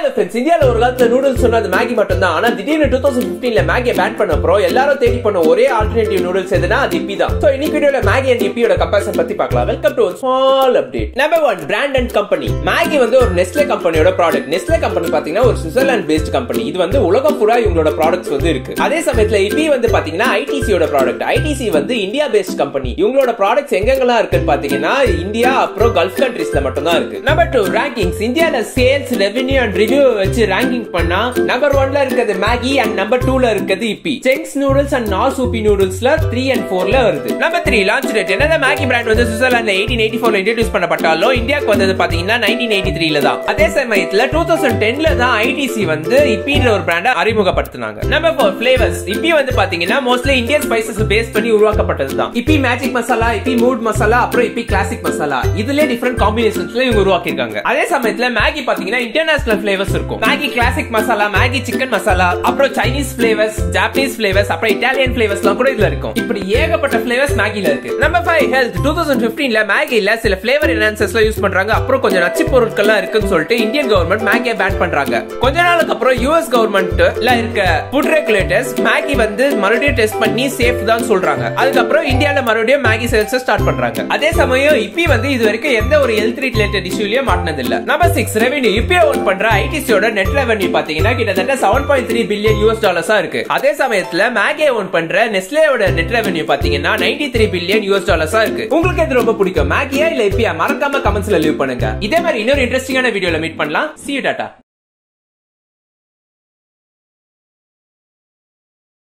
Hello friends இந்தியாவில் ஒரு காலத்தில் நூடுல்ஸ் சொன்னால் அது மேகி மட்டும் தான் ஆனா திடீர்னு டூ தௌசண்ட் ஃபிஃப்டீனில் மேகியை பேன் பண்ண அப்புறம் எல்லாரும் தேடி பண்ண ஒரே ஆல்டர்னேட்டிவ் நூடுல்ஸ் எதுனா அது இப்பி தான். ஸோ இன்னைக்கு வீடியோவில் மேகி அண்ட் இப்பியோட கம்பேரிசன் பத்தி பார்க்கலாம். Welcome to small update number one brand and company Maggi வந்து ஒரு நெஸ்லே கம்பெனியோட ப்ராடக்ட் நெஸ்லே கம்பெனி பாத்தீங்கன்னா ஒரு சுவிட்சர்லாந்து பேஸ்ட் கம்பெனி இது வந்து உலகம் பூரா இவங்களோட ப்ராடக்ட்ஸ் வந்து இருக்கு. அதே சமயத்துல இப்பி வந்து பாத்தீங்கன்னா ஐடிசியோட ப்ராடக்ட் ஐடிசி வந்து இந்தியா பேஸ்ட் கம்பெனி இவங்களோட ப்ராடக்ட்ஸ் எங்கெங்கெல்லாம் இருக்குன்னு பார்த்தீங்கன்னா இந்தியா அப்புறம் கல்ஃப் கண்ட்ரீஸ்ல மட்டும் தான் இருக்கு நம்பர் டூ ரேங்கிங்ஸ் இந்தியாவில் சேல்ஸ் ரெவென்யூ அண்ட் ரிவ்யூ வச்சு ரேங்கிங் பண்ணா நம்பர் ஒன்ல இருக்கிறது மேகி அண்ட் நம்பர் டூல இருக்கிறது இப்பி செங்ஸ் நூடுல்ஸ் அண்ட் நார் சூப்பி நூடுல்ஸ்ல த்ரீ அண்ட் ஃபோர்ல வருது. நம்பர் த்ரீ லான்ச் டேட் என்னது மேகி பிராண்ட் வந்து சுவிட்சர்லாந்து எயிட்டீன் எயிட்டி ஃபோர்ல இன்ட்ரடியூஸ் பண்ணப்பட்டாலும் இந்தியாவுக்கு வந்தது பாத்தீங்கன்னா நைன்டீன் எயிட்டி த்ரீல தான். அதே சமயத்துல டூ தௌசண்ட் டென்ல தான் ஐடிசி வந்து இப்பின்ற ஒரு பிராண்டை அறிமுகப்படுத்தினாங்க. நம்பர் ஃபோர் பிளேவர்ஸ் இப்பி வந்து பாத்தீங்கன்னா மோஸ்ட்லி இந்தியன் ஸ்பைசஸ் பேஸ் பண்ணி உருவாக்கப்பட்டது தான். Yippee magic masala Yippee mood masala அப்புறம் இப்பி கிளாசிக் மசாலா இதுல டிஃபரெண்ட் காம்பினேஷன்ஸ்ல இவங்க உருவாக்கிருக்காங்க அதே சமயத்துல மேகி பாத்தீங்கன்னா இன்டர்நேஷனல் பிளேவர்ஸ் இருக்கும். Maggi classic masala Maggi chicken masala அப்புறம் சைனீஸ் பிளேவர்ஸ் ஜாப்பனீஸ் பிளேவர்ஸ் அப்புறம் இட்டாலியன் பிளேவர்ஸ்லாம் கூட இதுல இருக்கும். இப்படி ஏகப்பட்ட பிளேவர்ஸ் மேகில இருக்கு. Number five health two thousand பிப்டீன்ல மேகில சில ஃபிளேவர் என்ஹான்சர்ஸ்ல யூஸ் பண்றாங்க. அப்புறம் கொஞ்சம் நச்சு பொருட்கள்லாம் இருக்குன்னு சொல்லிட்டு இந்தியன் கவர்மெண்ட் மேகியை பேன் பண்றாங்க. கொஞ்ச நாளுக்கு அப்புறம் யூஎஸ் கவர்மெண்ட்ல இருக்க ஃபுட் ரெகுலேட்டர்ஸ் மேகி வந்து மறுபடியும் டெஸ்ட் பண்ணி சேஃப் தான் சொல்றாங்க. அதுக்கப்புறம் இந்தியால மறுபடியும் மேகி சேல்ஸ் ஸ்டார்ட் பண்றாங்க. அதே சமயம் இப்பி வந்து இது வரைக்கும் எந்த ஒரு ஹெல்த் ரிலேட்டட் இஷ்யூலயும் மாட்டினது இல்ல. நம்பர் சிக்ஸ் ரெவன்யூ இப்பயே ஓன் பண்ற ஐடிசியோட நெட் ரெவன்யூ பாத்தீங்கன்னா கிட்டத்தட்ட seven point three billion US டாலர்ஸா இருக்கு. அதே சமயத்துல மேகே ஓன் பண்ற நெஸ்லேயோட நெட் ரெவன்யூ பாத்தீங்கன்னா நைன்டி த்ரீ பில்லியன் யூஎஸ் டாலர்ஸா இருக்கு. உங்களுக்கு எது ரொம்ப பிடிக்கும் மேகியா இல்ல இப்பியா? மறக்காம கமெண்ட்ஸ்ல லீவ் பண்ணுங்க. இதே மாதிரி இன்னொரு இன்ட்ரெஸ்டிங்கான வீடியோல மீட் பண்ணலாம். C tata